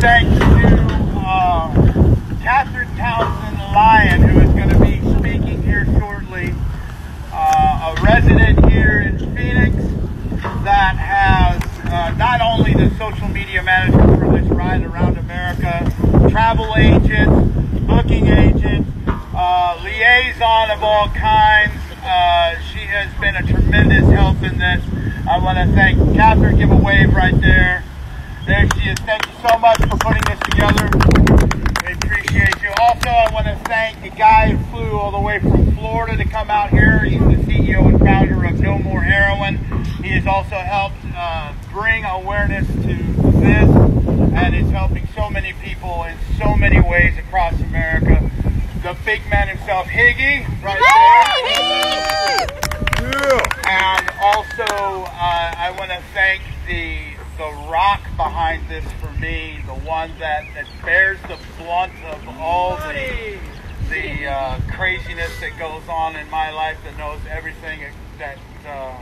thanks to uh, Catherine Townsend Lyon, who is going to be speaking here shortly. Uh, a resident here in Phoenix that has uh, not only the social media manager for this ride around America, travel agent, booking agent, uh, liaison of all kinds. Uh, she has been a tremendous help in this. I want to thank Catherine. Give a wave right there. There she is. Thank you so much for putting this together. We appreciate you. Also, I want to thank the guy who flew all the way from Florida to come out here. He's the CEO and founder of No More Heroin. He has also helped uh, bring awareness to this and is helping so many people in so many ways across America. The big man himself, Higgy, right there. And also, uh, I want to thank the the rock behind this for me, the one that, that bears the blunt of all the the uh, craziness that goes on in my life, that knows everything that uh,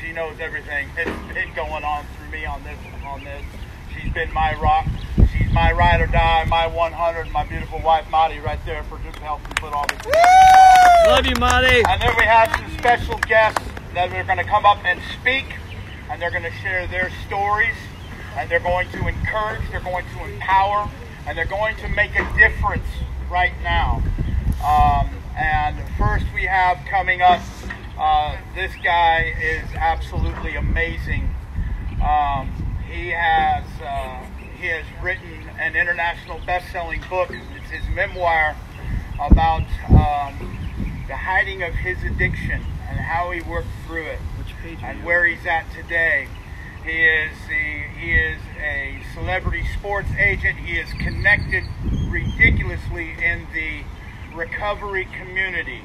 she knows everything. It's been going on through me on this on this. She's been my rock. She's my ride or die, my 100. My beautiful wife Marty, right there for just helping put all this. Love you, Marty. And then we have some special guests that are going to come up and speak, and they're going to share their stories, and they're going to encourage, they're going to empower, and they're going to make a difference right now. Um, and first we have coming up, uh, this guy is absolutely amazing. Um, he has uh, he has written an international best-selling book. It's his memoir about um, the hiding of his addiction and how he worked through it and where he's at today. He is the he is a celebrity sports agent. He is connected ridiculously in the recovery community.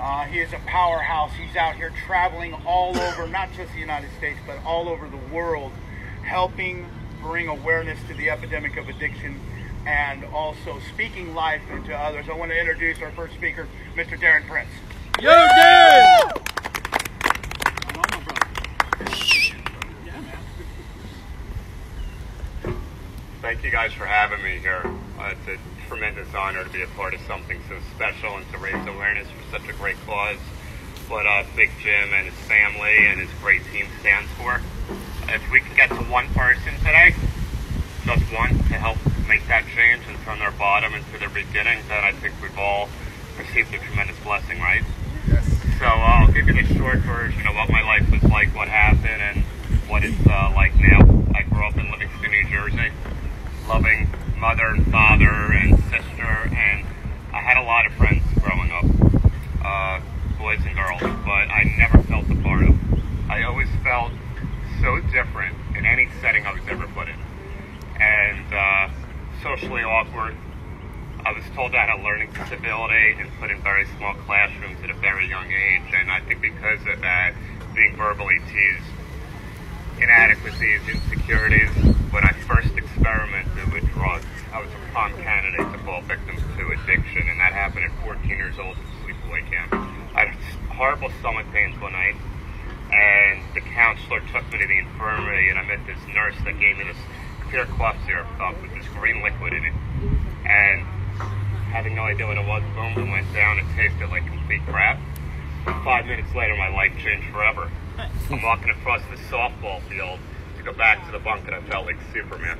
Uh, he is a powerhouse. He's out here traveling all over, not just the United States, but all over the world, helping bring awareness to the epidemic of addiction and also speaking life into others. I want to introduce our first speaker, Mr. Darren Prince. Yo, dude! Thank you guys for having me here. Uh, it's a tremendous honor to be a part of something so special and to raise awareness for such a great cause. What uh, Big Jim and his family and his great team stands for. If we can get to one person today, just one, to help make that change and turn their bottom into their beginning, then I think we've all received a tremendous blessing, right? Yes. So uh, I'll give you the short version of what my life was like, what happened, and what it's uh, like now. I grew up in Livingston, New Jersey, loving mother and father and sister, and I had a lot of friends growing up, uh, boys and girls, but I never felt a part of. I always felt so different in any setting I was ever put in, and uh, socially awkward, I was told I had a learning disability and put in very small classrooms at a very young age, and I think because of that, being verbally teased, inadequacies, insecurities, when I first experimented with drugs, I was a candidate to fall victim to addiction, and that happened at 14 years old at sleepaway camp. I had horrible stomach pains one night, and the counselor took me to the infirmary, and I met this nurse that gave me this pure cough syrup cup with this green liquid in it, and having no idea what it was, boom, it went down. It tasted like complete crap. Five minutes later, my life changed forever. I'm walking across the softball field to go back to the bunk, and I felt like Superman.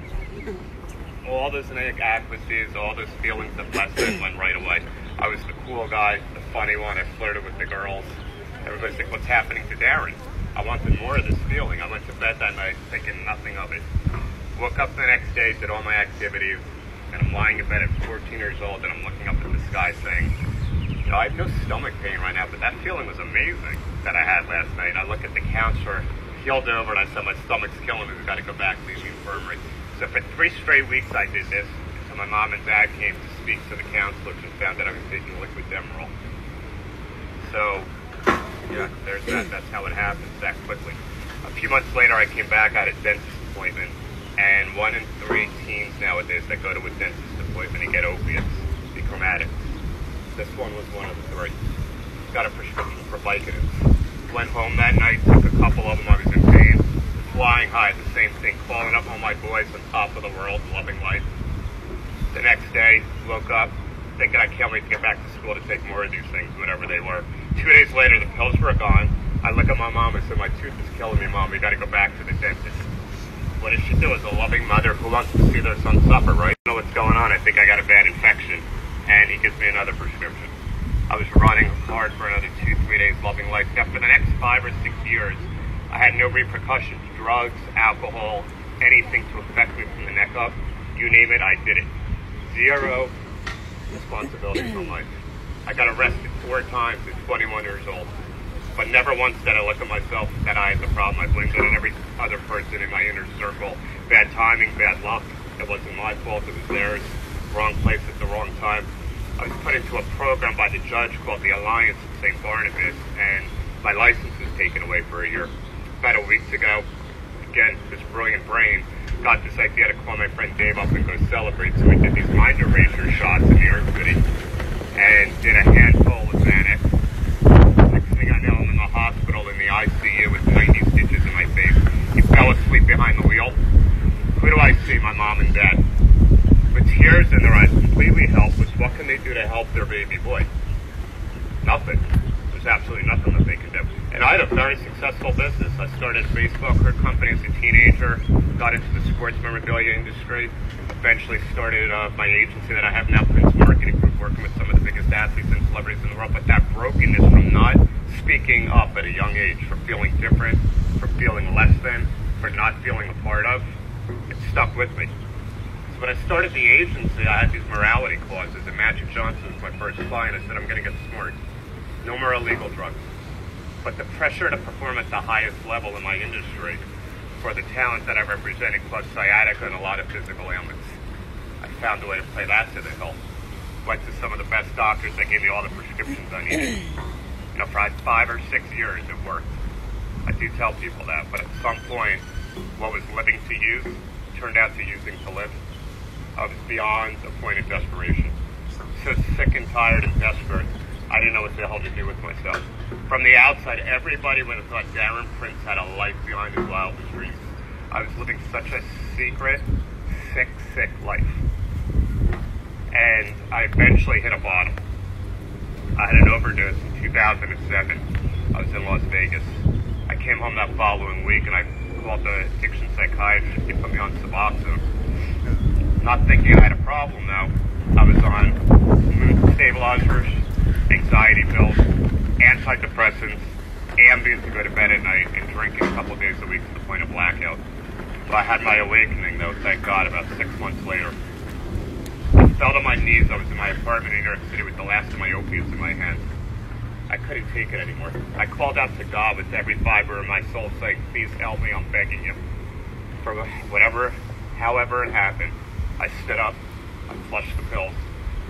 All those inadequacies, all those feelings of less than went right away. I was the cool guy, the funny one. I flirted with the girls. Everybody's like, "What's happening to Darren?" I wanted more of this feeling. I went to bed that night thinking nothing of it. Woke up the next day, did all my activities, and I'm lying in bed at 14 years old, and I'm looking up at the sky saying, you know, I have no stomach pain right now, but that feeling was amazing that I had last night. I look at the counselor, keeled over, and I said, my stomach's killing me. We've got to go back to the infirmary. So for three straight weeks, I did this until my mom and dad came to speak to the counselors and found that I was taking liquid Demerol. So, yeah, there's that. That's how it happens that quickly. A few months later, I came back. I had a dentist appointment, and one in three teens nowadays that go to a dentist appointment and get opiates become addicts. This one was one of the three. Got a prescription for Vicodin. Went home that night, took a couple of them. I was in pain. Flying high, the same thing, calling up all my boys on top of the world, loving life. The next day, woke up, thinking I can't wait to get back to school to take more of these things, whatever they were. Two days later, the pills were gone. I look at my mom and say, my tooth is killing me, mom. We got to go back to the dentist. What does she do as a loving mother who wants to see their son suffer, right? I know what's going on. I think I got a bad infection. And he gives me another prescription. I was running hard for another two, three days, loving life. Now, for the next five or six years, I had no repercussions. Drugs, alcohol, anything to affect me from the neck up. You name it, I did it. Zero responsibility for life. I got arrested four times at 21 years old. But never once did I look at myself that I had the problem. I blamed it on every other person in my inner circle. Bad timing, bad luck. It wasn't my fault, it was theirs. Wrong place at the wrong time. I was put into a program by the judge called the Alliance of St. Barnabas, and my license was taken away for a year. About a week ago, again, this brilliant brain got this idea to call my friend Dave up and go celebrate. So we did these mind eraser shots in New York City and did a handful of Xanax. Next thing I know, I'm in the hospital in the ICU with 90 stitches in my face. He fell asleep behind the wheel. Who do I see? My mom and dad. With tears in their eyes, completely helpless. What can they do to help their baby boy? Nothing. There's absolutely nothing that they can do. And I had a very successful business. I started baseball card company as a teenager, got into the sports memorabilia industry, eventually started uh, my agency that I have now, Prince Marketing Group, working with some of the biggest athletes and celebrities in the world. But that brokenness from not speaking up at a young age, from feeling different, from feeling less than, for not feeling a part of, it stuck with me. So when I started the agency, I had these morality clauses, and Magic Johnson was my first client. I said, I'm going to get smart. No more illegal drugs. But the pressure to perform at the highest level in my industry for the talent that I represented, plus sciatica and a lot of physical ailments, I found a way to play that to the hill. Went to some of the best doctors that gave me all the prescriptions I needed. You know, for five or six years it worked. I do tell people that, but at some point, what was living to use turned out to using to live. I was beyond the point of desperation. So sick and tired and desperate, I didn't know what the hell to do with myself. From the outside, everybody would have thought Darren Prince had a life behind his wildest dreams. I was living such a secret, sick, sick life. And I eventually hit a bottom. I had an overdose in 2007. I was in Las Vegas. I came home that following week and I called the addiction psychiatrist. He put me on Suboxone. Not thinking I had a problem though. I was on mood stabilizers, anxiety pills, antidepressants, Ambien to go to bed at night, and drinking a couple days a week to the point of blackout. So I had my awakening though, thank God, about six months later. I fell to my knees. I was in my apartment in New York City with the last of my opiates in my hand. I couldn't take it anymore. I called out to God with every fiber of my soul saying, please help me, I'm begging you. For whatever, however it happened, I stood up, I flushed the pills,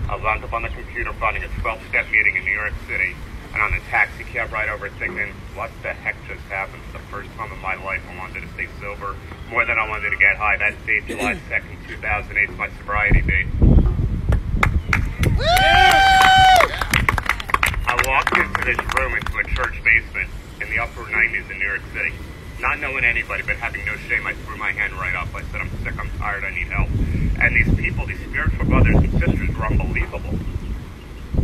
I wound up on the computer finding a 12-step meeting in New York City, and on the taxi cab ride over thinking, what the heck just happened? For the first time in my life, I wanted to stay sober more than I wanted to get high. That date, July 2nd, 2008, is my sobriety date. I walked into this room, into a church basement in the upper 90s in New York City. Not knowing anybody, but having no shame, I threw my hand right up. I said, I'm sick, I'm tired, I need help. And these people, these spiritual brothers and sisters were unbelievable.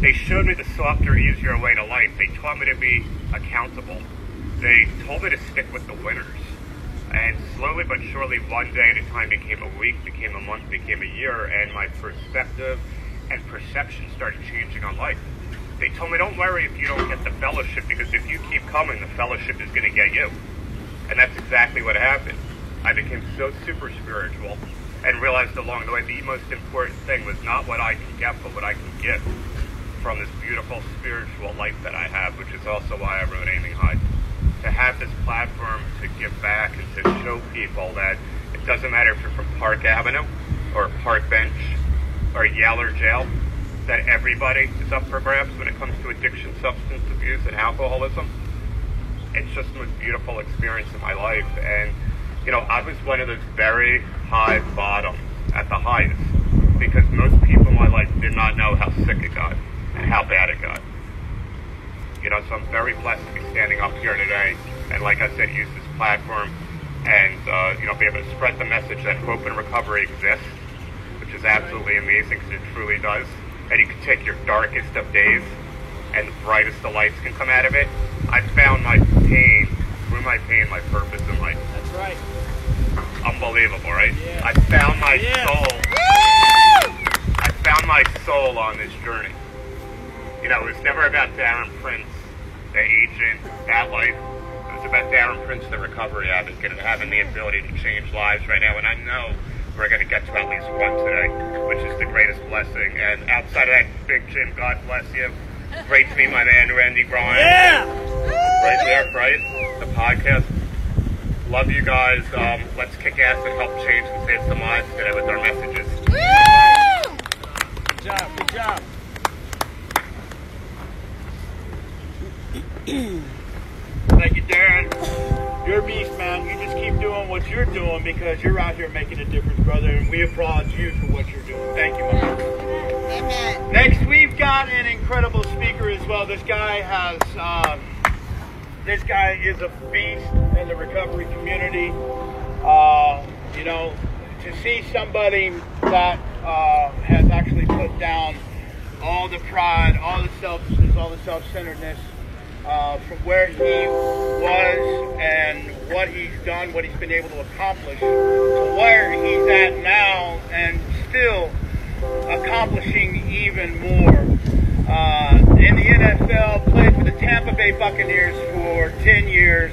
They showed me the softer, easier way to life. They taught me to be accountable. They told me to stick with the winners. And slowly but surely, one day at a time became a week, became a month, became a year, and my perspective and perception started changing on life. They told me, don't worry if you don't get the fellowship, because if you keep coming, the fellowship is going to get you. And that's exactly what happened. I became so super spiritual and realized along the way the most important thing was not what I can get, but what I can give from this beautiful spiritual life that I have, which is also why I wrote Aiming High. To have this platform to give back and to show people that it doesn't matter if you're from Park Avenue or Park Bench or Yeller Jail, that everybody is up for grabs when it comes to addiction, substance abuse, and alcoholism. It's just the most beautiful experience in my life. And, you know, I was one of those very high bottoms at the highest because most people in my life did not know how sick it got and how bad it got. You know, so I'm very blessed to be standing up here today and, like I said, use this platform and uh, you know be able to spread the message that hope and recovery exists, which is absolutely amazing because it truly does. And you can take your darkest of days, and the brightest of lights can come out of it. I found my pain through my pain, my purpose in life. That's right. Unbelievable, right? Yeah. I found my Yeah. soul. I found my soul on this journey. You know, it was never about Darren Prince, the agent, that life. It was about Darren Prince, the recovery advocate, and having the ability to change lives right now. And I know we're going to get to at least one today, which is the greatest blessing. And outside of that, Big Jim, God bless you. Great to meet my man, Randy Grimes. Yeah. Right there, right? The podcast. Love you guys. Um, let's kick ass and help change and save some lives today with our messages. Good job. Good job. Thank you, Darren. You're a beast, man. You just keep doing what you're doing because you're out here making a difference, brother, and we applaud you for what you're doing. Thank you, my man. Amen. Next, we've got an incredible speaker as well. This guy has, um, this guy is a beast in the recovery community. Uh, you know, to see somebody that uh, has actually put down all the pride, all the selfishness, all the self-centeredness uh, from where he was and what he's done, what he's been able to accomplish, to where he's at now, and still accomplishing even more. Uh, in the NFL, played for the Tampa Bay Buccaneers for 10 years.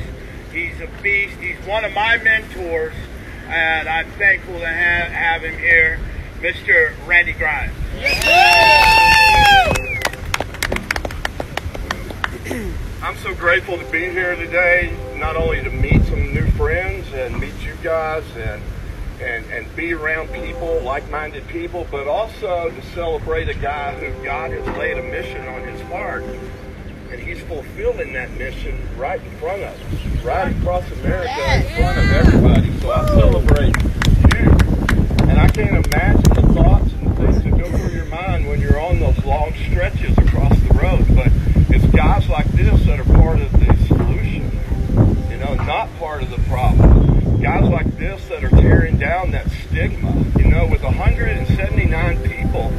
He's a beast. He's one of my mentors, and I'm thankful to have, have him here, Mr. Randy Grimes. I'm so grateful to be here today, not only to meet some new friends and meet you guys and and, and be around people, like-minded people, but also to celebrate a guy who God has laid a mission on his heart. And he's fulfilling that mission right in front of us, right across America in front of everybody. So I celebrate you. And I can't imagine the thoughts and the things that go through your mind when you're on those long stretches across the road. But it's guys like this that are part of the solution, you know, not part of the problem. Guys like this that are tearing down that stigma, you know, with 179 people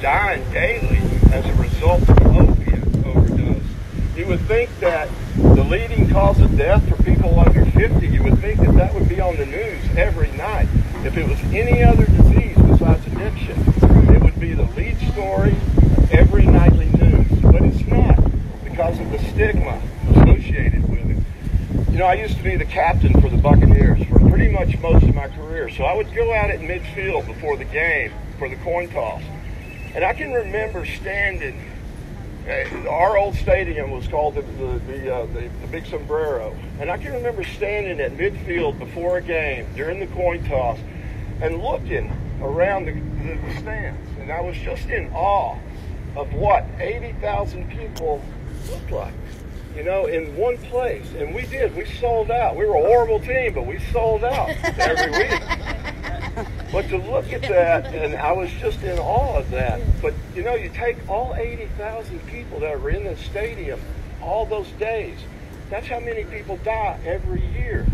dying daily as a result of opiate overdose. You would think that the leading cause of death for people under 50, you would think that that would be on the news every night. If it was any other disease besides addiction, it would be the lead story of every nightly news. But it's not because of the stigma associated with it. You know, I used to be the captain for the Buccaneers for pretty much most of my career. So I would go out at midfield before the game for the coin toss. And I can remember standing. Uh, our old stadium was called the the, the, uh, the the Big Sombrero, and I can remember standing at midfield before a game during the coin toss, and looking around the, the, stands, and I was just in awe of what 80,000 people looked like, you know, in one place. And we did. We sold out. We were a horrible team, but we sold out every week. But to look at that, and I was just in awe of that. But you know, you take all 80,000 people that were in the stadium all those days. That's how many people die every year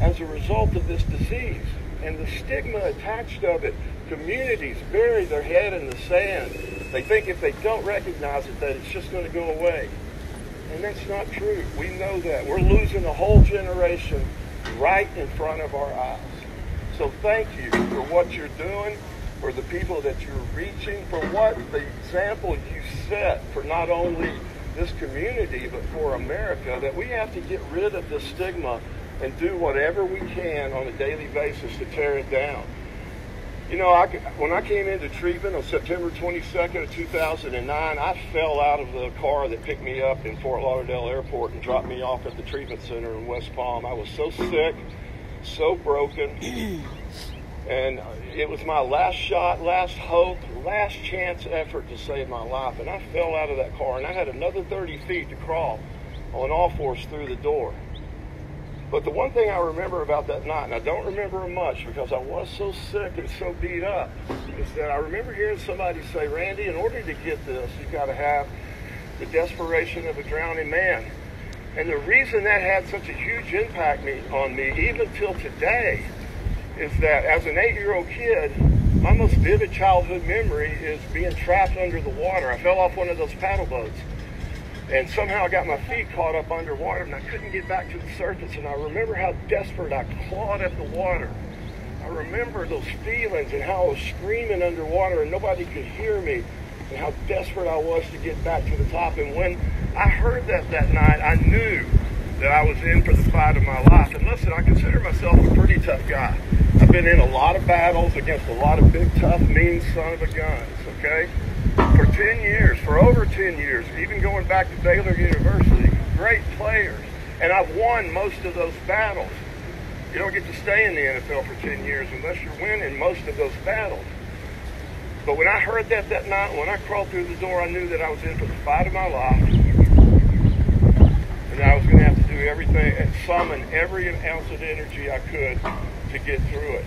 as a result of this disease. And the stigma attached of it, communities bury their head in the sand. They think if they don't recognize it, that it's just going to go away. And that's not true. We know that. We're losing a whole generation right in front of our eyes. So thank you for what you're doing, for the people that you're reaching, for what the example you set for not only this community, but for America, that we have to get rid of the stigma and do whatever we can on a daily basis to tear it down. You know, I, when I came into treatment on September 22nd of 2009, I fell out of the car that picked me up in Fort Lauderdale Airport and dropped me off at the treatment center in West Palm. I was so sick, so broken, and it was my last shot, last hope, last chance effort to save my life. And I fell out of that car, and I had another 30 feet to crawl on all fours through the door. But the one thing I remember about that night, and I don't remember much because I was so sick and so beat up, is that I remember hearing somebody say, Randy, in order to get this, you've got to have the desperation of a drowning man. And the reason that had such a huge impact me, on me, even till today, is that as an eight-year-old kid, my most vivid childhood memory is being trapped under the water. I fell off one of those paddle boats. And somehow I got my feet caught up underwater and I couldn't get back to the surface. And I remember how desperate I clawed at the water. I remember those feelings and how I was screaming underwater and nobody could hear me and how desperate I was to get back to the top. And when I heard that that night, I knew that I was in for the fight of my life. And listen, I consider myself a pretty tough guy. I've been in a lot of battles against a lot of big, tough, mean son of a guns, okay? For 10 years, for over 10 years, even going back to Baylor University, great players. And I've won most of those battles. You don't get to stay in the NFL for 10 years unless you're winning most of those battles. But when I heard that that night, when I crawled through the door, I knew that I was in for the fight of my life. And I was going to have to do everything and summon every ounce of energy I could to get through it.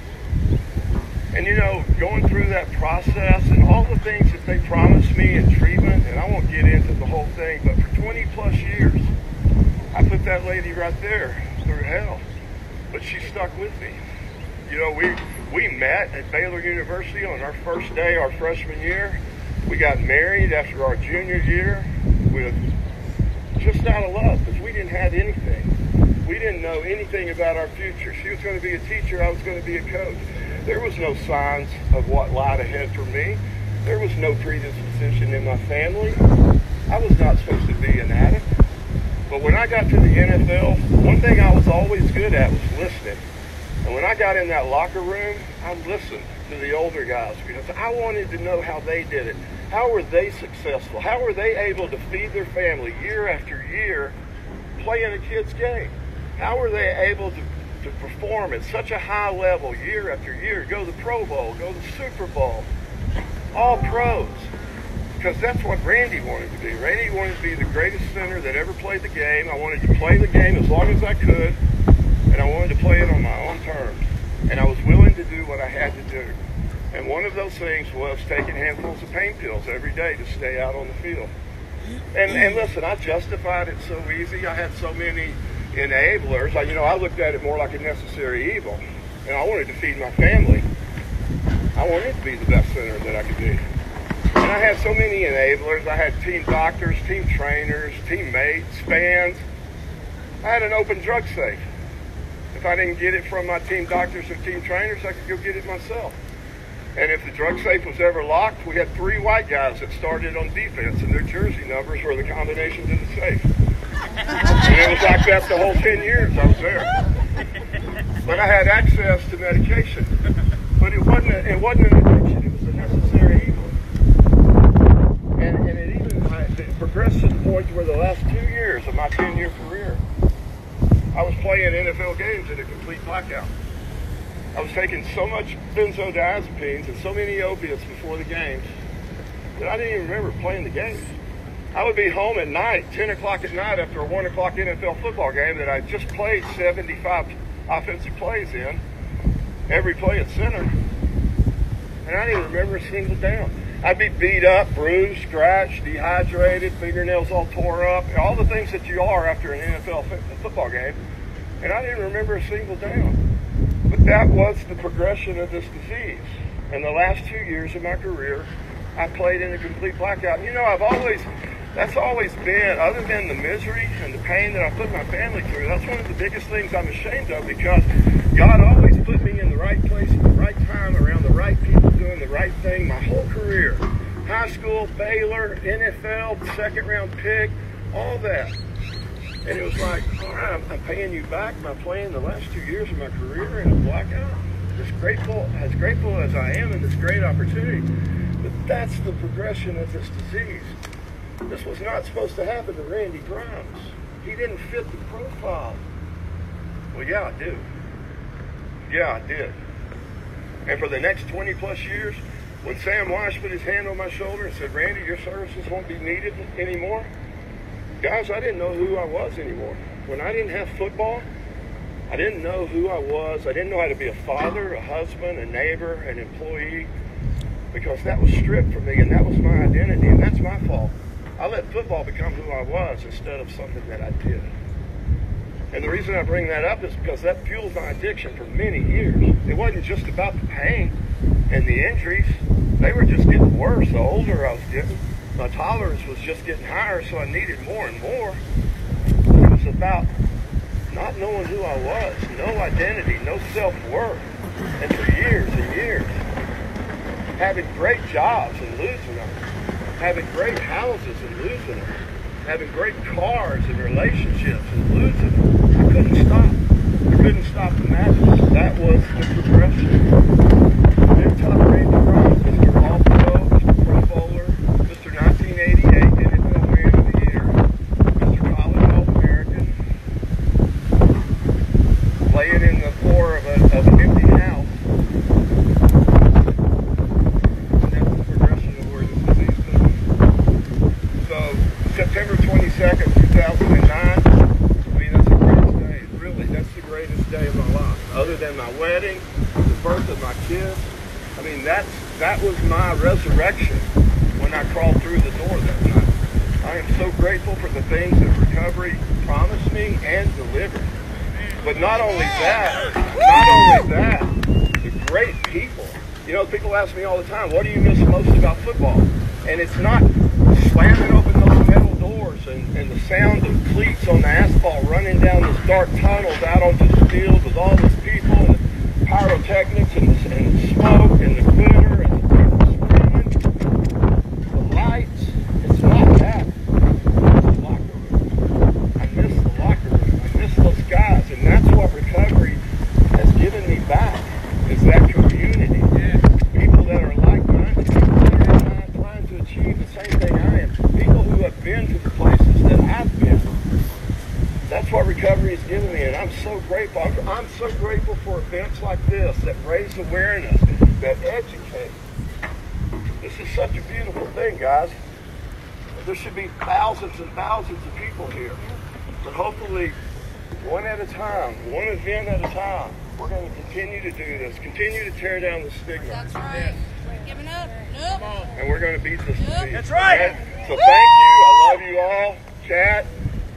And you know, going through that process and all the things that they promised me in treatment, and I won't get into the whole thing, but for 20 plus years, I put that lady right there through hell. But she stuck with me. You know, we we met at Baylor University on our first day, our freshman year. We got married after our junior year with just out of love because we didn't have anything. We didn't know anything about our future. She was going to be a teacher. I was going to be a coach. There was no signs of what lied ahead for me. There was no predisposition in my family. I was not supposed to be an addict. But when I got to the NFL, one thing I was always good at was listening. And when I got in that locker room, I listened to the older guys because I wanted to know how they did it. How were they successful? How were they able to feed their family year after year playing a kid's game? How were they able to, to perform at such a high level year after year? Go to the Pro Bowl, go to the Super Bowl, all pros. Because that's what Randy wanted to be. Randy wanted to be the greatest center that ever played the game. I wanted to play the game as long as I could, and I wanted to play it on my own terms. And I was willing to do what I had to do. And one of those things was taking handfuls of pain pills every day to stay out on the field. And, and listen, I justified it so easy. I had so many enablers. I, you know, I looked at it more like a necessary evil. And I wanted to feed my family. I wanted to be the best center that I could be. And I had so many enablers. I had team doctors, team trainers, teammates, fans. I had an open drug safe. If I didn't get it from my team doctors or team trainers, I could go get it myself. And if the drug safe was ever locked, we had three white guys that started on defense, and their jersey numbers were the combination to the safe. It was like that the whole 10 years I was there. But I had access to medication. But it wasn't, a, it wasn't an addiction, it was a necessary evil. And, and it even it progressed to the point where the last two years of my 10 year career, I was playing NFL games in a complete blackout. I was taking so much benzodiazepines and so many opiates before the games that I didn't even remember playing the games. I would be home at night, 10 o'clock at night after a 1 o'clock NFL football game that I just played 75 offensive plays in, every play at center, and I didn't remember a single down. I'd be beat up, bruised, scratched, dehydrated, fingernails all tore up, all the things that you are after an NFL football game, and I didn't remember a single down. But that was the progression of this disease. In the last two years of my career, I played in a complete blackout. You know, I've always, that's always been, other than the misery and the pain that I put my family through, that's one of the biggest things I'm ashamed of because God always put me in the right place at the right time around the right people doing the right thing my whole career. High school, Baylor, NFL, second round pick, all that. And it was like, all right, I'm, paying you back by playing the last two years of my career in a blackout. As grateful, as grateful as I am in this great opportunity, but that's the progression of this disease. This was not supposed to happen to Randy Grimes. He didn't fit the profile. Well, yeah, I do. Yeah, I did. And for the next 20 plus years, when Sam Wyche put his hand on my shoulder and said, Randy, your services won't be needed anymore, guys, I didn't know who I was anymore. When I didn't have football, I didn't know who I was. I didn't know how to be a father, a husband, a neighbor, an employee, because that was stripped from me and that was my identity, and that's my fault. I let football become who I was instead of something that I did. And the reason I bring that up is because that fueled my addiction for many years. It wasn't just about the pain and the injuries. They were just getting worse the older I was getting. My tolerance was just getting higher, so I needed more and more. It was about not knowing who I was, no identity, no self-worth. And for years and years, having great jobs and losing them, having great houses and losing them, having great cars and relationships and losing them. I couldn't stop. I couldn't stop the madness. That was the progression. Big top Randy Grimes, Mr. All Pro, Mr. Pro Bowler, Mr. 1988 NFL Man of the Year, Mr. College All American, laying in the floor of, a, of an empty house. And that's the progression of where this disease took me. So, September 22nd, 2009, I mean, that's the greatest day. Really, that's the greatest day of my life. Other than my wedding, the birth of my kids. I mean, that's, that was my resurrection when I crawled through the door that night. I am so grateful for the things that recovery promised me and delivered. But not only that, not only that, the great people. You know, people ask me all the time, what do you miss most about football? And it's not slamming open those metal doors and, and the sound of cleats on the asphalt running down those dark tunnels out onto the field with all the pyrotechnics and the, and smoke and the glitter and the screaming, the lights. It's not that. It's the locker room. I miss the locker room. I miss those guys, and that's what recovery has given me back. Is that community? People that are like-minded, people that are trying to achieve the same thing I am. People who have been to the places that I've been. That's what recovery has given me, and I'm so grateful. I'm, I'm so grateful for events like this that raise awareness, that educate. This is such a beautiful thing, guys. There should be thousands and thousands of people here. But hopefully, one at a time, one event at a time, we're going to continue to do this, continue to tear down the stigma, That's right. We're giving up. Nope. and we're going to beat this disease. That's right. Okay? So thank you. I love you all. Cat,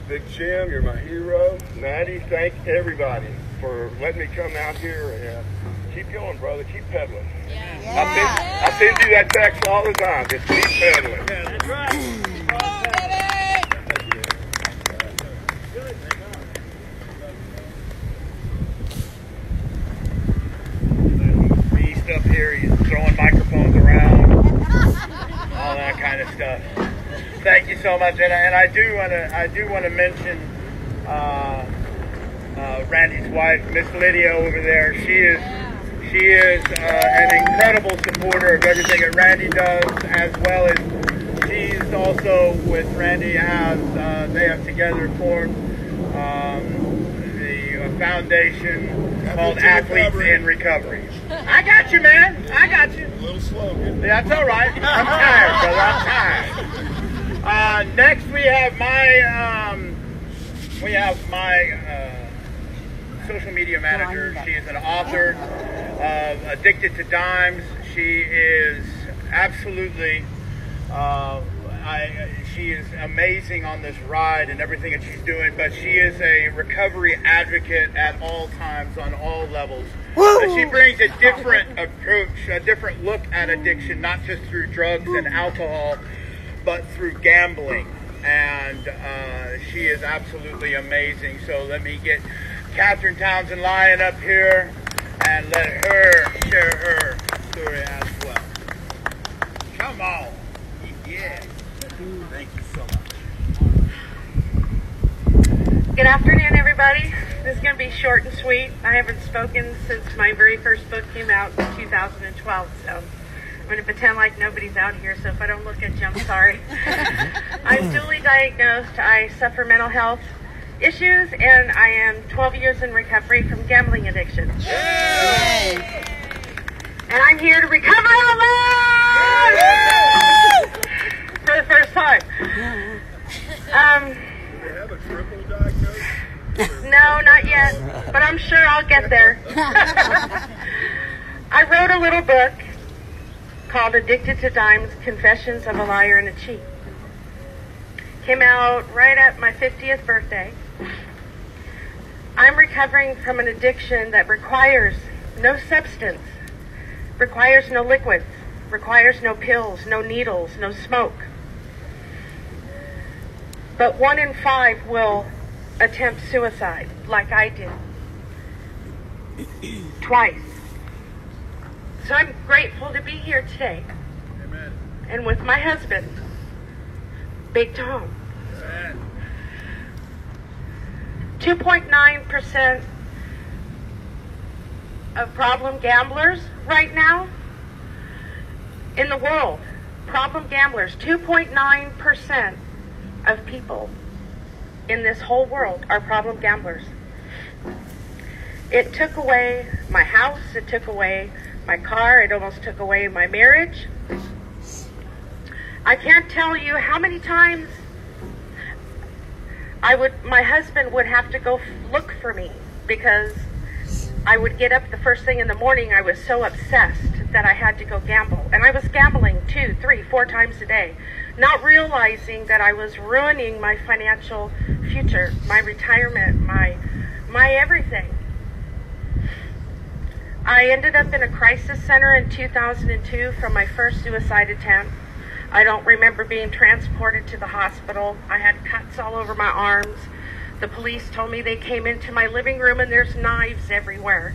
Big Jim, you're my hero. Maddie, thank everybody for letting me come out here and keep going, brother. Keep pedaling. Yeah. I, send, I send you that text all the time. Just keep pedaling. That's right. Come on, baby. Beast up here, he's throwing microphones around, all that kind of stuff. Thank you so much, and, I- and I do want to I do want to mention uh, uh, Randy's wife, Miss Lydia over there. She is she is uh, an incredible supporter of everything that Randy does, as well as she's also with Randy has uh, they have together formed um, the uh, foundation called Athletes in Recovery. I got you, man. I got you. A little slow. Yeah, that's all right. I'm tired, brother. I'm tired. Uh, next, we have my um, we have my uh, social media manager. She is an author Addicted to Dimes. She is absolutely. Uh, I, she is amazing on this ride and everything that she's doing, but she is a recovery advocate at all times on all levels. And she brings a different approach, a different look at addiction, not just through drugs and alcohol, but through gambling. And uh, she is absolutely amazing. So let me get Catherine Townsend Lyon up here and let her share her story as well. Come on. Yeah. Thank you so much. Good afternoon, everybody. This is going to be short and sweet. I haven't spoken since my very first book came out in 2012, so I'm going to pretend like nobody's out here. So if I don't look at you, I'm sorry. I'm mm-hmm. dually diagnosed. I suffer mental health issues, and I am 12 years in recovery from gambling addiction. Yay! And I'm here to recover alone for the first time. Um, You have a triple diagnosis? no, not yet, but I'm sure I'll get there. I wrote a little book called Addicted to Dimes Confessions of a Liar and a Cheat. Came out right at my 50th birthday. I'm recovering from an addiction that requires no substance, requires no liquids, requires no pills, no needles, no smoke. But one in five will attempt suicide, like I did. Twice. So I'm grateful to be here today. And with my husband, Big Tom. 2.9% of problem gamblers right now in the world. Problem gamblers, 2.9% of people in this whole world are problem gamblers. It took away my house, it took away my car, it almost took away my marriage. I can't tell you how many times I would my husband would have to go look for me because I would get up the first thing in the morning. I was so obsessed that I had to go gamble. And I was gambling two, three, four times a day, not realizing that I was ruining my financial future, my retirement, my my everything. I ended up in a crisis center in 2002 from my first suicide attempt. I don't remember being transported to the hospital. I had cuts all over my arms. The police told me they came into my living room and there's knives everywhere.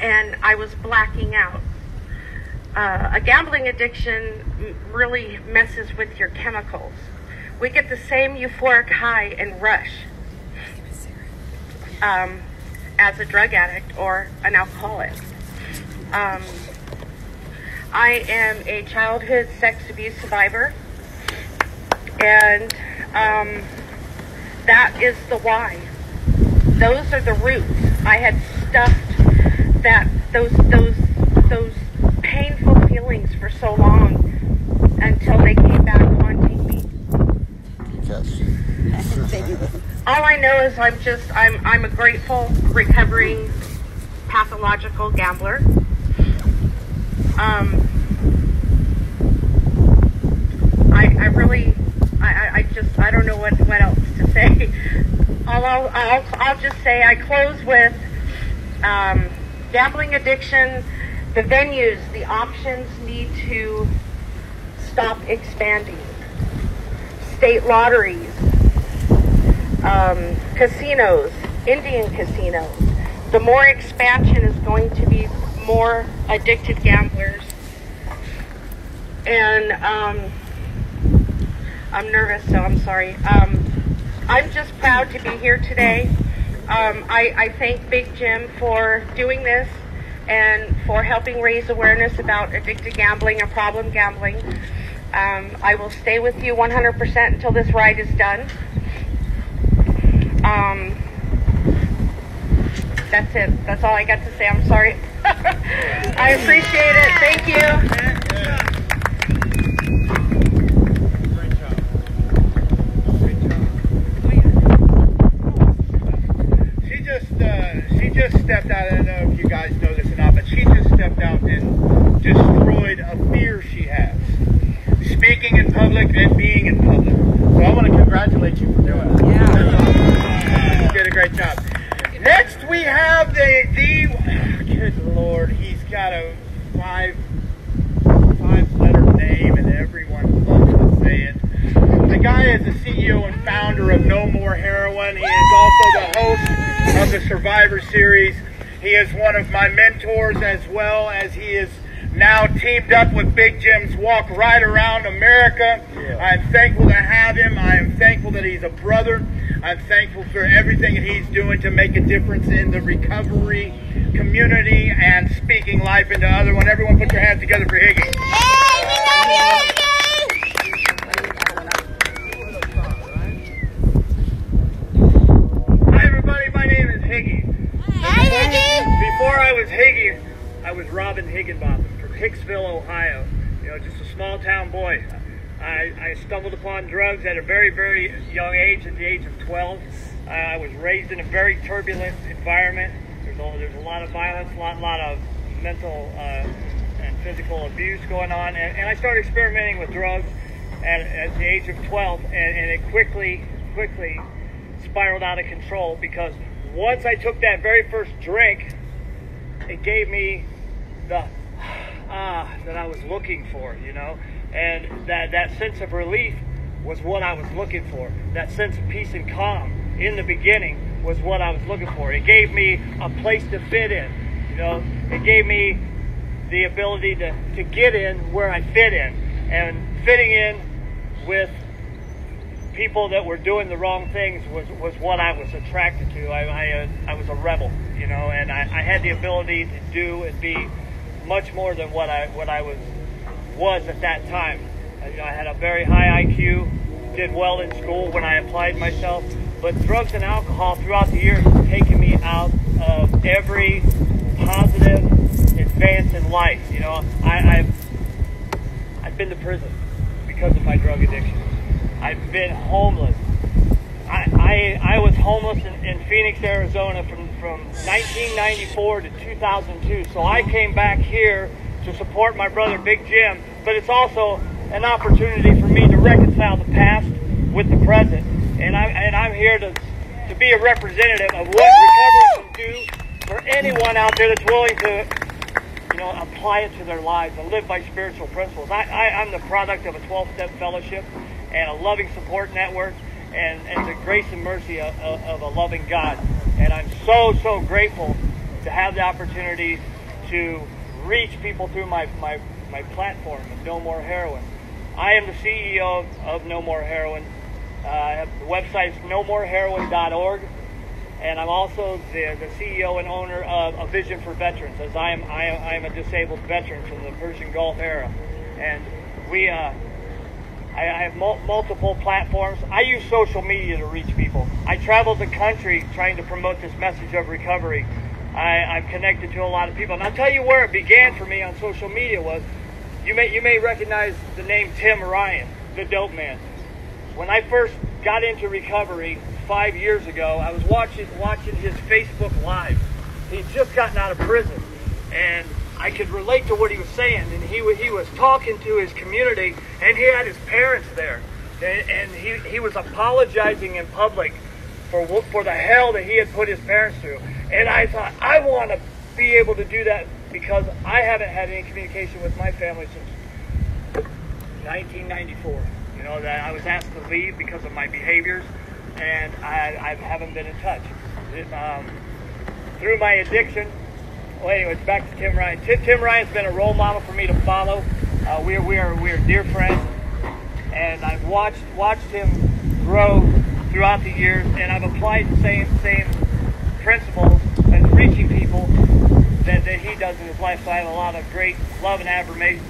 And I was blacking out. Uh, a gambling addiction really messes with your chemicals. We get the same euphoric high and rush um, as a drug addict or an alcoholic. Um, I am a childhood sex abuse survivor, and um, that is the why. Those are the roots. I had stuffed that those those those painful feelings for so long until they came back haunting me. Yes. All I know is I'm just I'm I'm a grateful recovering pathological gambler. Um, I I really I, I, just I don't know what what else to say. I'll I'll I'll, I'll just say I close with um, gambling addiction. The venues, the options need to stop expanding. State lotteries, um, casinos, Indian casinos. The more expansion is going to be more addicted gamblers. And um, I'm nervous, so I'm sorry. Um, I'm just proud to be here today. Um, I, I thank Big Jim for doing this and for helping raise awareness about addicted gambling and problem gambling. Um, I will stay with you 100% until this ride is done. Um, that's it. That's all I got to say. I'm sorry. I appreciate it. Thank you. She just uh, she just stepped out. I don't know if you guys know this or not, but she just stepped out and destroyed a fear she has. Speaking in public and being in public. So I want to congratulate you for doing that. Yeah. You did a great job. Next we have the good lord, he's got a five five letter name and everyone loves to say it. The guy is the CEO and founder of No More Heroin. He is also the host of the Survivor Series. He is one of my mentors as well as he is now teamed up with Big Jim's Walk Right Around America. I'm thankful to have him. I am thankful that he's a brother. I'm thankful for everything that he's doing to make a difference in the recovery community and speaking life into other one. Everyone put your hands together for Higgy. Hi everybody, my name is Higgy. Hi, Before I was Higgy, I was Robin Higginbotham from Hicksville, Ohio. You know, just a small town boy. I, I stumbled upon drugs at a very, very young age, at the age of 12. Uh, I was raised in a very turbulent environment. A, there's a lot of violence, a lot, lot of mental uh, and physical abuse going on. And, and I started experimenting with drugs at, at the age of 12, and, and it quickly, quickly spiraled out of control because once I took that very first drink, it gave me the ah that I was looking for, you know, and that that sense of relief was what I was looking for. That sense of peace and calm in the beginning was what I was looking for. It gave me a place to fit in, you know. It gave me the ability to, to get in where I fit in, and fitting in with people that were doing the wrong things was, was what I was attracted to. I, I, uh, I was a rebel, you know, and I, I had the ability to do and be much more than what I what I was was at that time. You know, I had a very high IQ, did well in school when I applied myself, but drugs and alcohol throughout the years have taken me out of every positive advance in life. You know, I, I've I've been to prison because of my drug addiction. I've been homeless. I, I, I was homeless in, in Phoenix, Arizona from, from 1994 to 2002. So I came back here to support my brother Big Jim, but it's also an opportunity for me to reconcile the past with the present. And, I, and I'm here to, to be a representative of what recovery can do for anyone out there that's willing to you know, apply it to their lives and live by spiritual principles. I, I, I'm the product of a 12 step fellowship and a loving support network and, and the grace and mercy of, of, of a loving God. And I'm so, so grateful to have the opportunity to reach people through my, my, my platform of No More Heroin. I am the CEO of No More Heroin. Uh, the website is nomoreheroin.org and I'm also the, the CEO and owner of A Vision for Veterans, as I am I, am, I am a disabled veteran from the Persian Gulf era, and we uh, I, have mul- multiple platforms. I use social media to reach people. I travel the country trying to promote this message of recovery. I, I'm connected to a lot of people, and I'll tell you where it began for me on social media was. You may you may recognize the name Tim Ryan, the dope man. When I first got into recovery five years ago, I was watching watching his Facebook Live. He'd just gotten out of prison, and I could relate to what he was saying. And he he was talking to his community, and he had his parents there, and, and he he was apologizing in public for for the hell that he had put his parents through. And I thought I want to be able to do that because I haven't had any communication with my family since 1994. Know that I was asked to leave because of my behaviors, and I, I haven't been in touch. It, um, through my addiction. Well, anyways, back to Tim Ryan. Tim, Tim Ryan's been a role model for me to follow. Uh, we are we are we are dear friends, and I've watched watched him grow throughout the years, and I've applied the same same principles and reaching people that, that he does in his life. So I have a lot of great love and admiration,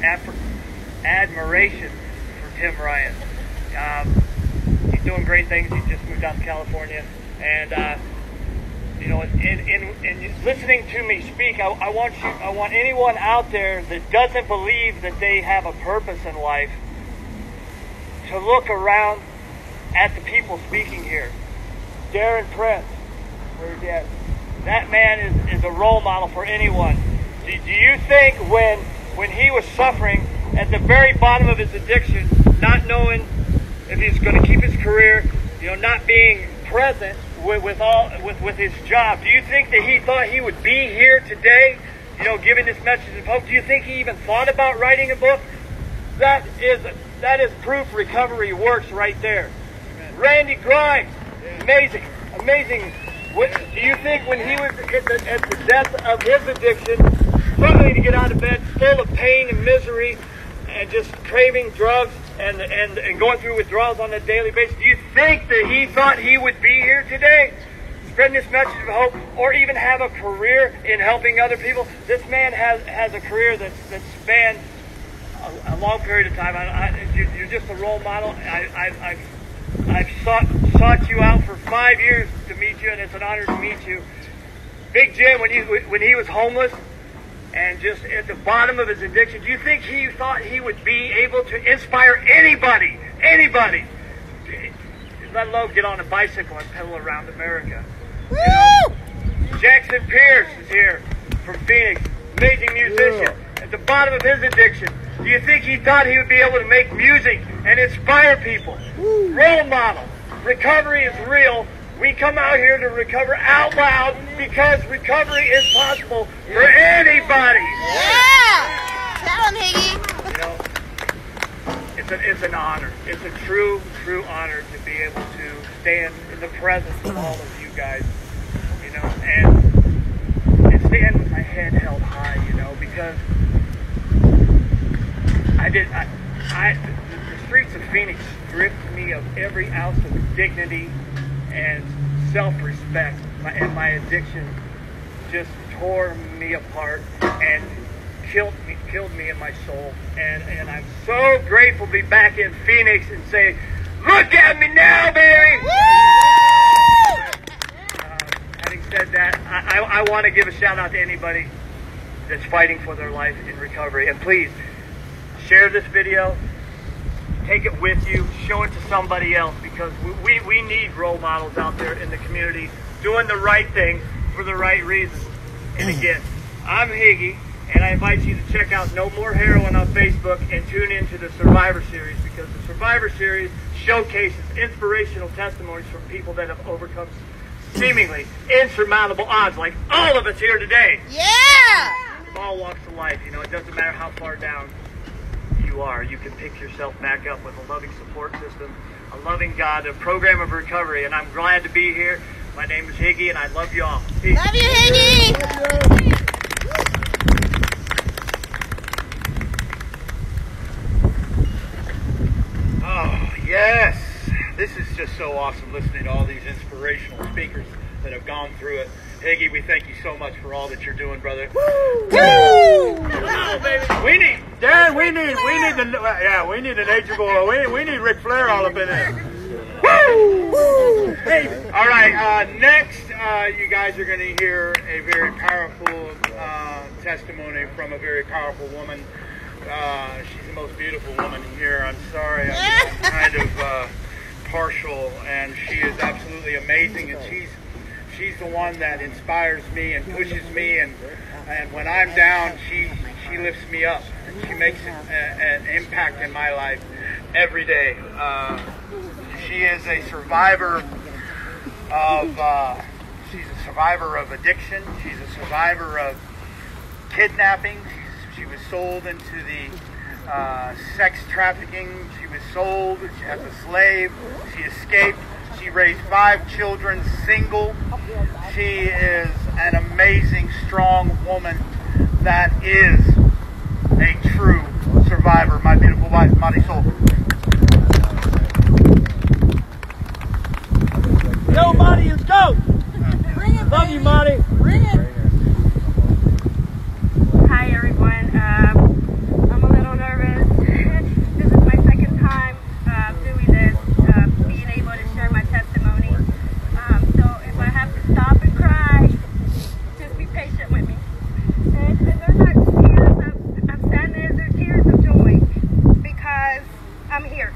admiration Tim Ryan. Um, he's doing great things. He just moved out to California, and uh, you know, in, in, in listening to me speak, I, I want you, I want anyone out there that doesn't believe that they have a purpose in life to look around at the people speaking here. Darren Prince, where's he at? That man is, is a role model for anyone. Do, do you think when when he was suffering at the very bottom of his addiction, not knowing if he's going to keep his career, you know, not being present with, with all with, with his job, do you think that he thought he would be here today, you know, giving this message of hope? Do you think he even thought about writing a book? That is that is proof recovery works right there. Randy Grimes, amazing, amazing. What, do you think when he was at the, at the death of his addiction, struggling to get out of bed, full of pain and misery, and just craving drugs and, and, and going through withdrawals on a daily basis, do you think that he thought he would be here today? Spreading this message of hope, or even have a career in helping other people. This man has, has a career that, that's spanned a, a long period of time. I, I, you- you're just a role model. I, I, I've, I've sought, sought you out for five years to meet you, and it's an honor to meet you. Big Jim, when he when he was homeless and just at the bottom of his addiction, do you think he thought he would be able to inspire anybody, anybody, let alone get on a bicycle and pedal around America? You know? Jackson Pierce is here from Phoenix, amazing musician. At the bottom of his addiction, do you think he thought he would be able to make music and inspire people? Role model. Recovery is real. We come out here to recover out loud because recovery is possible for anybody. Yeah! Tell him, Higgy. You know, it's, a, it's an honor. It's a true, true honor to be able to stand in the presence of all of you guys, you know, and, and stand with my head held high, you know, because I did, I, I the, the streets of Phoenix stripped me of every ounce of dignity and self-respect, and my addiction just tore me apart and killed me, killed me in my soul. And and I'm so grateful to be back in Phoenix and say, look at me now, baby. Uh, having said that, I, I, I want to give a shout out to anybody that's fighting for their life in recovery. And please share this video, take it with you, show it to somebody else because we, we, we need role models out there in the community doing the right thing for the right reasons. And again, I'm Higgy, and I invite you to check out No More Heroin on Facebook and tune into the Survivor Series because the Survivor Series showcases inspirational testimonies from people that have overcome seemingly insurmountable odds, like all of us here today. Yeah! From all walks of life, you know, it doesn't matter how far down you are, you can pick yourself back up with a loving support system, a loving God, a program of recovery, and I'm glad to be here. My name is Higgy, and I love you all. Peace. Love you, Higgy! Oh, yes. This is just so awesome listening to all these inspirational speakers that have gone through it. Higgy, we thank you so much for all that you're doing, brother. Woo! Oh, baby. We need, Darren, we need, we need the, yeah, we need an nature boy. We, we need Ric Flair all up in there. Woo! Hey, all right, uh, next, uh, you guys are going to hear a very powerful uh, testimony from a very powerful woman. Uh, she's the most beautiful woman here. I'm sorry, I'm kind of uh, partial, and she is absolutely amazing, and she's she's the one that inspires me and pushes me, and and when I'm down, she she lifts me up, she makes a, an impact in my life every day. Uh, she is a survivor of uh, she's a survivor of addiction. She's a survivor of kidnapping. She's, she was sold into the uh, sex trafficking. She was sold as a slave. She escaped. She raised five children single. She is an amazing, strong woman that is a true survivor. My beautiful wife, Marisol. Go, Marty, let's go. Love you, Marty. Hi everyone. Um, I'm a little nervous. this is my second time uh, doing this, uh, being able to share my testimony. Um, so if I have to stop and cry, just be patient with me. And, and they're not tears of, of sadness, they're tears of joy because I'm here.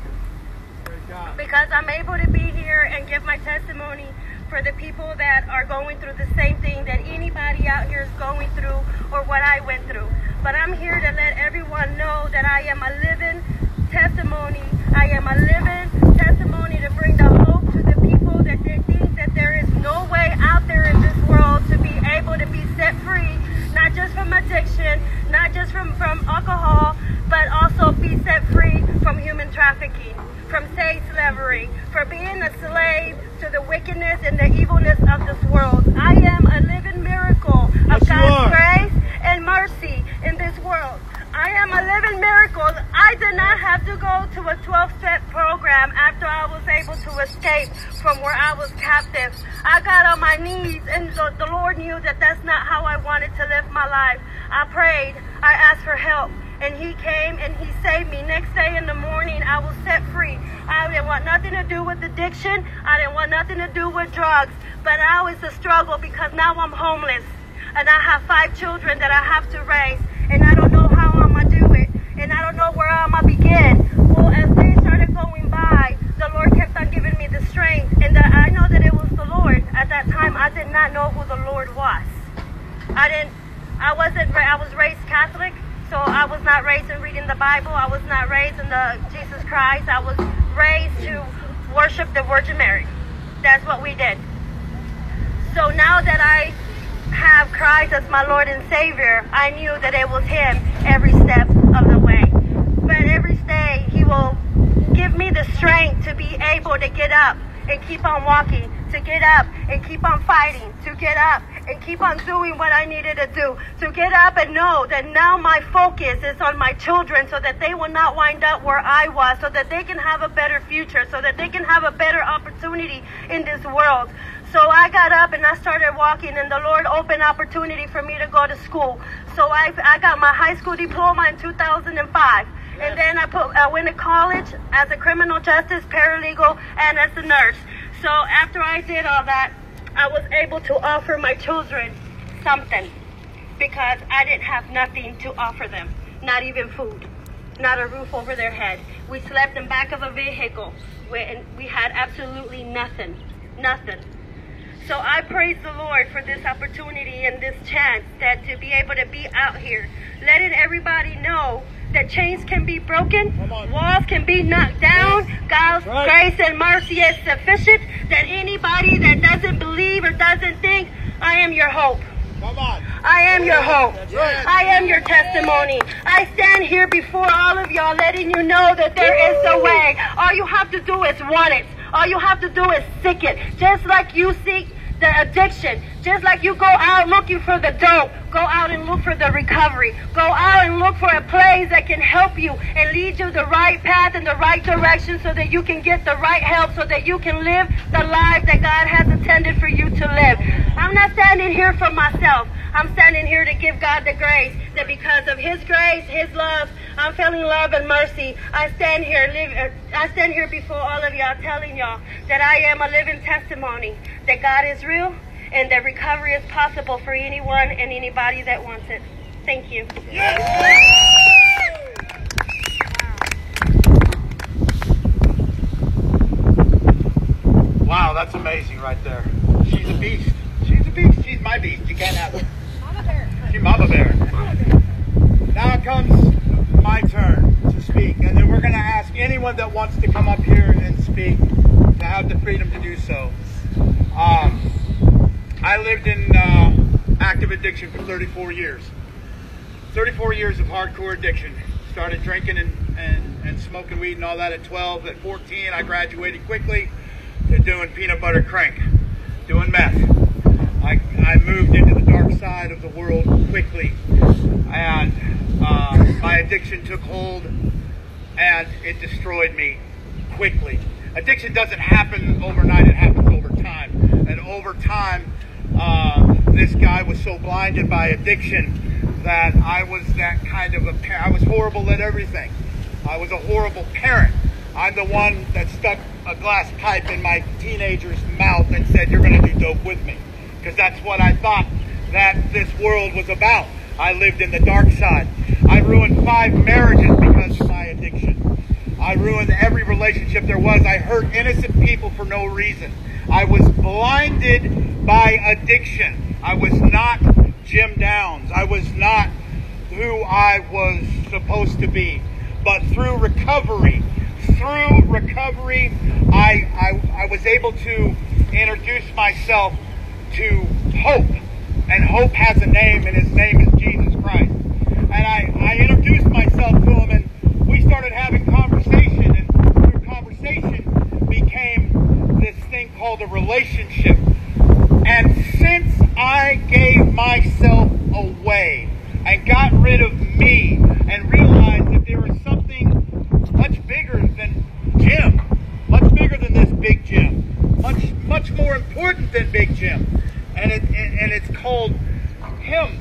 Because I'm able to be here and give my testimony for the people that are going through the same thing that anybody out here is going through or what I went through. But I'm here to let everyone know that I am a living testimony. I am a living testimony to bring the hope to the people that they think that there is no way out there in this world to be able to be set free, not just from addiction, not just from, from alcohol, but also be set free from human trafficking, from slave slavery, for being a slave to the wickedness and the evilness of this world. I am a living miracle of Yes, God's grace and mercy in this world. I am a living miracle. I did not have to go to a 12-step program after I was able to escape from where I was captive. I got on my knees and the, the Lord knew that that's not how I wanted to live my life. I prayed. I asked for help. And he came and he saved me. Next day in the morning, I was set free. I didn't want nothing to do with addiction. I didn't want nothing to do with drugs. But now it's a struggle because now I'm homeless. And I have five children that I have to raise. And I don't know how I'm going to do it. And I don't know where I'm going to begin. Well, as days started going by, the Lord kept on giving me the strength. And that I know that it was the Lord. At that time, I did not know who the Lord was. I didn't, I wasn't, I was raised Catholic. So I was not raised in reading the Bible. I was not raised in the Jesus Christ. I was raised to worship the Virgin Mary. That's what we did. So now that I have Christ as my Lord and Savior, I knew that it was Him every step of the way. But every day, He will give me the strength to be able to get up and keep on walking, to get up and keep on fighting, to get up and keep on doing what I needed to do, to get up and know that now my focus is on my children so that they will not wind up where I was, so that they can have a better future, so that they can have a better opportunity in this world. So I got up and I started walking, and the Lord opened opportunity for me to go to school. So I, I got my high school diploma in 2005. And then I put I went to college as a criminal justice paralegal and as a nurse. So after I did all that, I was able to offer my children something because I didn't have nothing to offer them, not even food, not a roof over their head. We slept in back of a vehicle and we had absolutely nothing, nothing. So I praise the Lord for this opportunity and this chance that to be able to be out here, letting everybody know that chains can be broken, walls can be knocked down, God's grace and mercy is sufficient, that anybody that doesn't believe or doesn't think, I am your hope. Come on. I am your hope. right. I am your testimony. I stand here before all of y'all letting you know that there is a way. All you have to do is want it. All you have to do is seek it. Just like you seek the addiction. Just like you go out looking for the dope. Go out and look for the recovery. Go out and look for a place that can help you and lead you the right path in the right direction so that you can get the right help so that you can live the life that God has intended for you to live. I'm not standing here for myself. I'm standing here to give God the grace that because of His grace, His love, I'm feeling love and mercy. I stand here, live, I stand here before all of y'all, telling y'all that I am a living testimony that God is real and that recovery is possible for anyone and anybody that wants it. Thank you. Wow, that's amazing right there. She's a beast. She's a beast. She's my beast. You can't have her. Mama bear. She's Mama Bear. Now it comes my turn to speak, and then we're going to ask anyone that wants to come up here and speak to have the freedom to do so. Um, I lived in uh, active addiction for 34 years. 34 years of hardcore addiction. Started drinking and, and, and smoking weed and all that at 12. At 14, I graduated quickly to doing peanut butter crank, doing meth. I, I moved into the dark side of the world quickly, and uh, my addiction took hold, and it destroyed me quickly. Addiction doesn't happen overnight; it happens over time, and over time, uh, this guy was so blinded by addiction that I was that kind of a parent. I was horrible at everything. I was a horrible parent. I'm the one that stuck a glass pipe in my teenager's mouth and said, You're going to do dope with me. Because that's what I thought that this world was about. I lived in the dark side. I ruined five marriages because of my addiction. I ruined every relationship there was. I hurt innocent people for no reason. I was blinded by addiction. I was not Jim Downs. I was not who I was supposed to be. But through recovery, through recovery, I, I, I was able to introduce myself to hope. And hope has a name, and his name is Jesus Christ. And I, I introduced myself to him, and we started having conversation, and through conversation became this thing called a relationship. And since I gave myself away and got rid of me and realized that there was something much bigger than Jim, much bigger than this big Jim, much much more important than Big Jim, and it and, and it's called Him.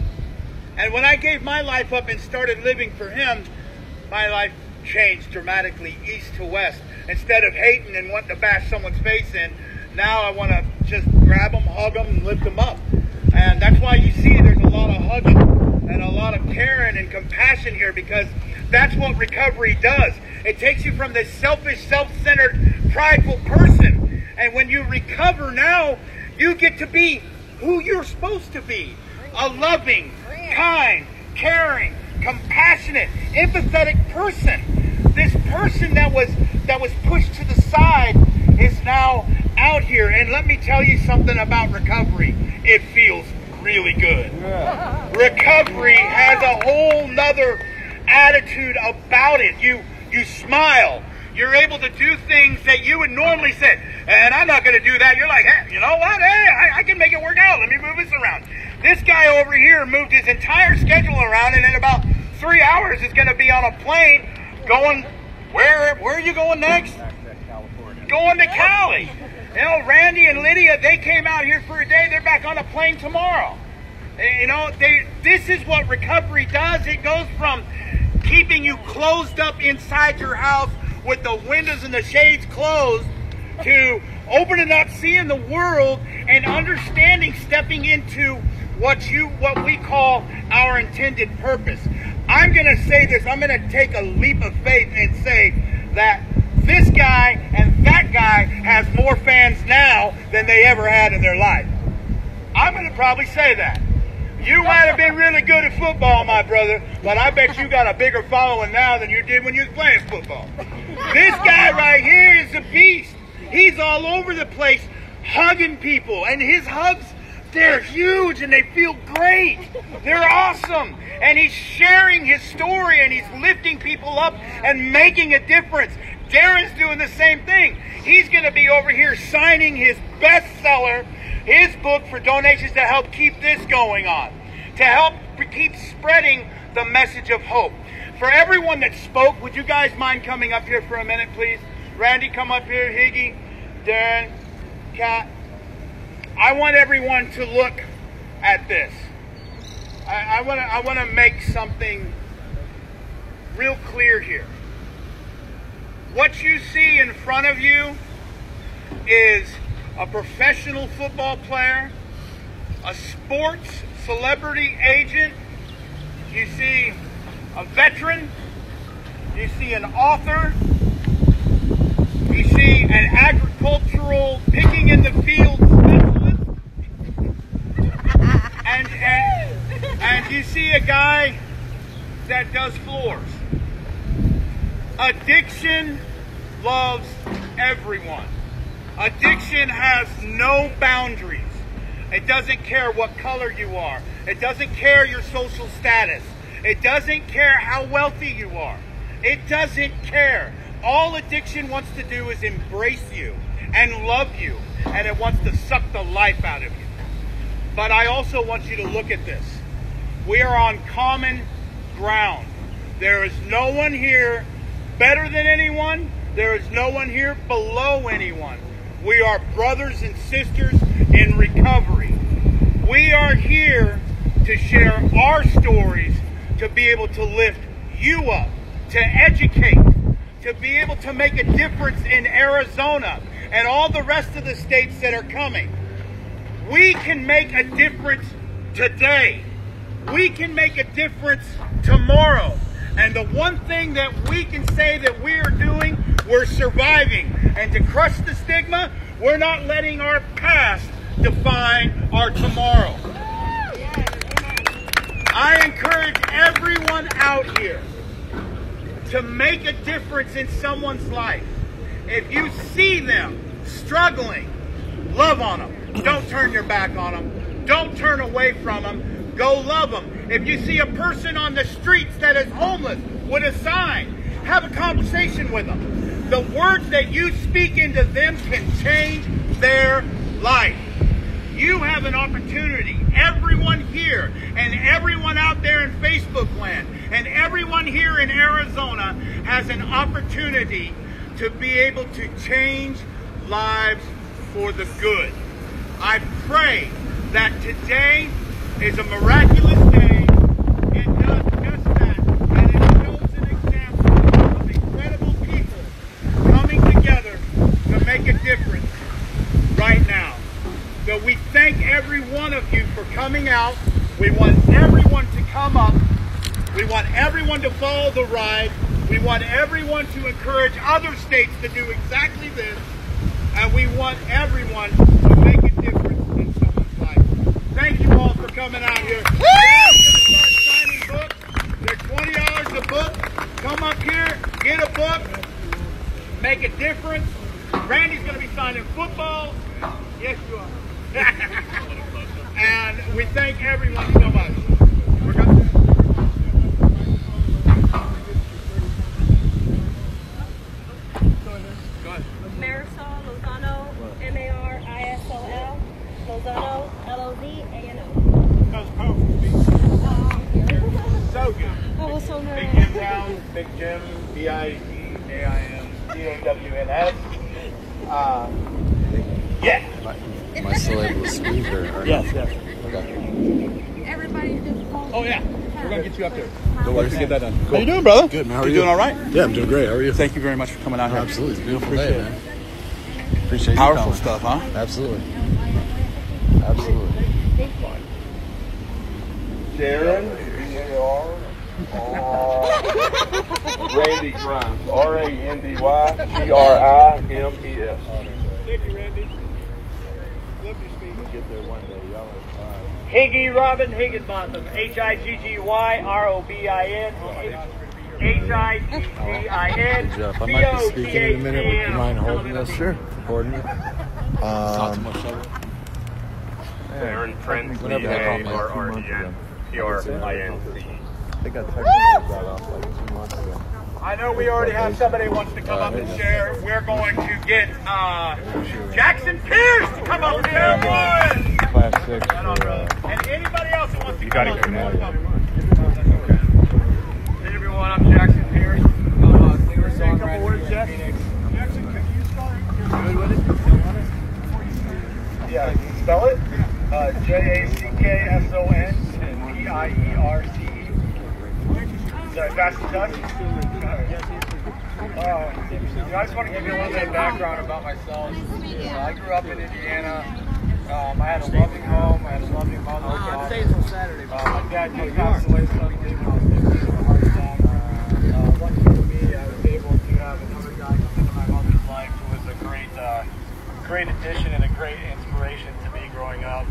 And when I gave my life up and started living for Him, my life changed dramatically, east to west. Instead of hating and wanting to bash someone's face in, now I want to just grab them, hug them, and lift them up. And that's why you see there's a lot of hugging and a lot of caring and compassion here because that's what recovery does. It takes you from this selfish, self-centered, prideful person. And when you recover now, you get to be who you're supposed to be. A loving, kind, caring, compassionate, empathetic person. This person that was that was pushed to the side is now out here, and let me tell you something about recovery. It feels really good. Recovery has a whole nother attitude about it. You you smile. You're able to do things that you would normally say, and I'm not going to do that. You're like, hey, you know what? Hey, I, I can make it work out. Let me move this around. This guy over here moved his entire schedule around, and in about three hours is going to be on a plane going. Where where are you going next? Going to Cali. You know, Randy and Lydia, they came out here for a day. They're back on a plane tomorrow. Eh, you know, they, this is what recovery does. It goes from keeping you closed up inside your house with the windows and the shades closed to opening up, seeing the world, and understanding, stepping into what you what we call our intended purpose. I'm going to say this. I'm going to take a leap of faith and say that this guy and that guy has more fans now than they ever had in their life. I'm going to probably say that. You might have been really good at football, my brother, but I bet you got a bigger following now than you did when you was playing football. This guy right here is a beast. He's all over the place hugging people, and his hugs, they're huge and they feel great. They're awesome. And he's sharing his story and he's lifting people up and making a difference. Darren's doing the same thing. He's going to be over here signing his bestseller, his book for donations to help keep this going on, to help keep spreading the message of hope. For everyone that spoke, would you guys mind coming up here for a minute, please? Randy, come up here. Higgy, Darren, Kat. I want everyone to look at this. I, want to I want to make something real clear here. What you see in front of you is a professional football player, a sports celebrity agent, you see a veteran, you see an author, you see an agricultural picking in the field specialist, and, and, you see a guy that does floors. Addiction loves everyone. Addiction has no boundaries. It doesn't care what color you are. It doesn't care your social status. It doesn't care how wealthy you are. It doesn't care. All addiction wants to do is embrace you and love you, and it wants to suck the life out of you. But I also want you to look at this. We are on common ground. There is no one here better than anyone. There is no one here below anyone. We are brothers and sisters in recovery. We are here to share our stories, to be able to lift you up, to educate, to be able to make a difference in Arizona and all the rest of the states that are coming. We can make a difference today. We can make a difference tomorrow. And the one thing that we can say that we are doing, we're surviving. And to crush the stigma, we're not letting our past define our tomorrow. I encourage everyone out here to make a difference in someone's life. If you see them struggling, love on them. Don't turn your back on them. Don't turn away from them. Go love them. If you see a person on the streets that is homeless with a sign, have a conversation with them. The words that you speak into them can change their life. You have an opportunity, everyone here and everyone out there in Facebook land and everyone here in Arizona has an opportunity to be able to change lives for the good. I pray that today is a miraculous day. It does just that. And it shows an example of incredible people coming together to make a difference right now. So we thank every one of you for coming out. We want everyone to come up. We want everyone to follow the ride. We want everyone to encourage other states to do exactly this. And we want everyone to make a difference in someone's life. Thank you all for coming out here. We're going to start signing books. They're $20 a book. Come up here, get a book, make a difference. Randy's going to be signing football. Yes, you are. and we thank everyone so much. We're gonna- Go ahead. Marisol Lozano, M-A-R-I-S-O-L, Lozano, L-O-Z-A-N-O. That was powerful. So good. I was so Big nervous. Jim Brown, Big Jim, B-I-G-A-I-M, D-A-W-N-S. Uh, yeah. Am I still able to speak or? or Yes, yes. Okay. Everybody just Oh, yeah. We're going to get you up there. No worries. Get that done. How you doing, brother? Good, man. How are you you? doing all right? Yeah, I'm doing great. How are you? Thank you very much for coming out here. Absolutely. It's a beautiful Appreciate day, it. man. Appreciate you Powerful coming. stuff, huh? Absolutely. Absolutely. Darren, B-A-R, Randy Grimes, R-A-N-D-Y, G-R-I-M-E-S. Thank you, Randy. Love your speech. Get there one day, y'all. Higgy Robin Higginbotham, H-I-G-G-Y-R-O-B-I-N, H-I-G-G-I-N, Good job. I might be speaking in a minute. Would you mind holding this? Sure. Recording it. Not too Um, much trouble. Darren Prince, Whatever that called me, two P-A-R-R-E-N, P-R-I-N-C. I think I technically got off like two months ago. I know we already have somebody who wants to come up and share. We're going to get uh, Jackson Pierce to come up and share one. Class six for, uh, And anybody else who wants to You come got up. it, you're man. Hey everyone, I'm Jackson Pierce. I'm a singer songwriter here in Phoenix. Jackson, can you start? You're good with it? Yeah, can you spell it? Uh, J-A-C-K-S-O-N and P-I-E-R-C-E. Is that fast and touch? Uh, you know, I just want to give you a little bit of background about myself. Uh, I grew up in Indiana. Um, I had a loving home. I had a loving mother. and father. until Saturday. Uh, my dad just passed away suddenly when I was 15 from a heart attack. Uh, lucky for me, I was able to have another guy come into my mother's life who was a great, uh, great addition and a great inspiration to me growing up.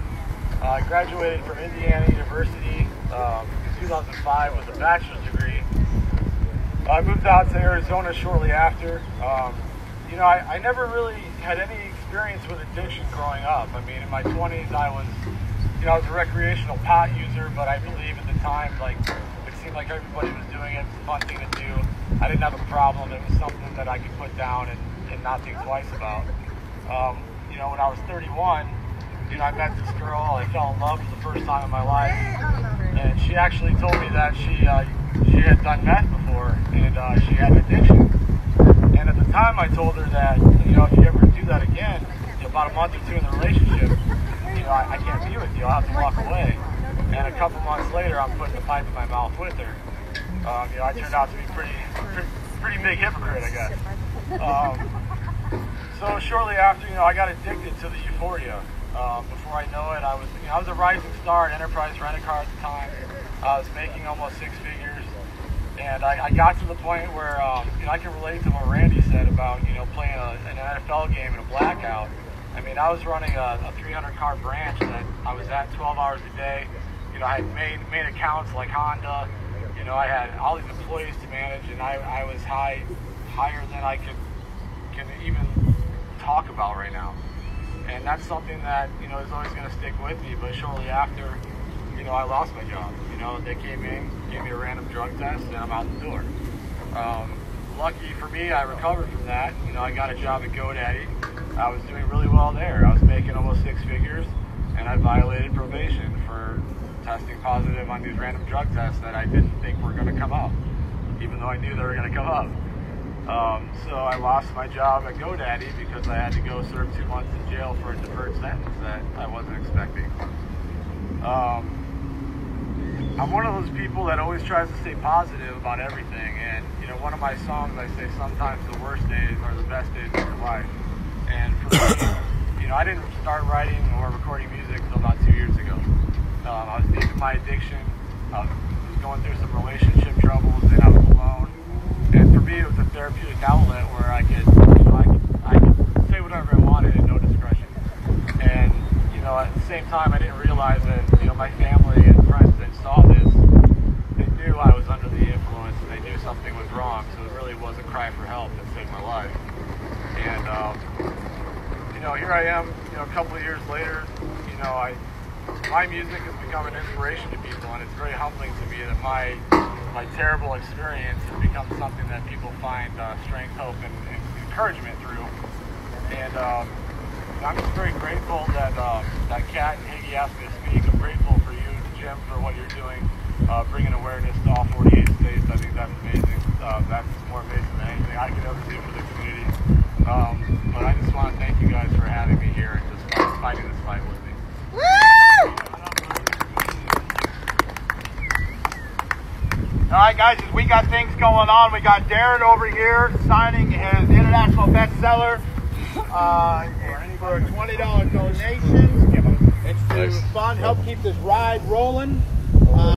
Uh, I graduated from Indiana University um, in 2005 with a bachelor's degree. I moved out to Arizona shortly after. Um, you know, I, I never really had any experience with addiction growing up. I mean, in my 20s, I was, you know, I was a recreational pot user, but I believe at the time, like, it seemed like everybody was doing it. It was a fun thing to do. I didn't have a problem. It was something that I could put down and, and not think twice about. Um, you know, when I was 31, you know, I met this girl. I fell in love for the first time in my life, and she actually told me that she uh, she had done meth before and uh, she had an addiction. And at the time, I told her that you know if you ever that again, you know, about a month or two in the relationship, you know, I, I can't be with you. I'll have to walk away. And a couple months later, I'm putting the pipe in my mouth with her. Um, you know, I turned out to be pretty pretty, pretty big hypocrite, I guess. Um, so shortly after, you know, I got addicted to the euphoria. Um, before I know it, I was, you know, I was a rising star at Enterprise Rent a Car at the time. I was making almost six figures, and I, I got to the point where, um, you know, I can relate to what Randy said about, you know, playing a, an NFL game in a blackout. I mean, I was running a, a 300 car branch that I was at 12 hours a day. You know, I had made made accounts like Honda. You know, I had all these employees to manage, and I, I was high, higher than I could can even talk about right now. And that's something that, you know, is always going to stick with me. But shortly after, you know, I lost my job. You know, they came in, gave me a random drug test, and I'm out the door. Um, lucky for me, I recovered from that. You know, I got a job at GoDaddy. I was doing really well there. I was making almost six figures, and I violated probation for testing positive on these random drug tests that I didn't think were going to come up, even though I knew they were going to come up. Um, so I lost my job at GoDaddy because I had to go serve two months in jail for a deferred sentence that I wasn't expecting. Um, I'm one of those people that always tries to stay positive about everything, and you know, one of my songs I say sometimes the worst days are the best days of your life. And for me, you know, I didn't start writing or recording music until about two years ago. Um, I was deep in my addiction. I was going through some relationship troubles, and I was alone. And for me, it was a therapeutic outlet where I could, you know, I could, I could say whatever I wanted at no discretion. And you know, at the same time, I didn't realize that you know my family and that saw this, they knew I was under the influence and they knew something was wrong. So it really was a cry for help that saved my life. And um, you know, here I am, you know, a couple of years later. You know, I my music has become an inspiration to people, and it's very humbling to me that my my terrible experience has become something that people find uh, strength, hope, and, and encouragement through. And um, I'm just very grateful that uh, that Kat and Higgy asked me to speak. I'm grateful for what you're doing, uh, bringing awareness to all 48 states. I think that's amazing. Uh, that's more amazing than anything I could ever do for the community. Um, but I just want to thank you guys for having me here and just fighting this fight with me. All right, guys, we got things going on. We got Darren over here signing his international bestseller uh, for a $20 donation. It's to fund, help keep this ride rolling.